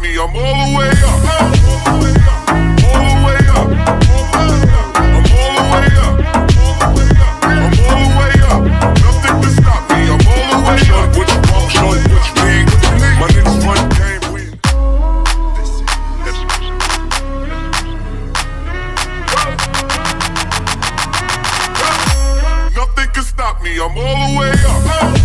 me. I'm all the way up. I'm all the way up. Nothing stop me. I'm all the way up. Want? Nothing can stop me. I'm all the way up.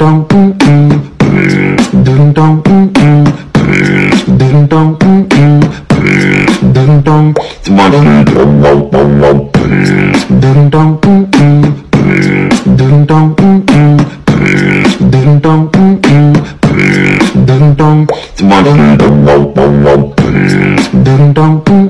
dong mm mm ding dong mm mm ding dong mm mm ding dong it's my friend ding dong mm mm ding dong mm mm ding dong mm mm ding dong it's my friend ding dong mm mm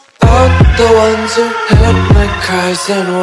the ones who heard my cries and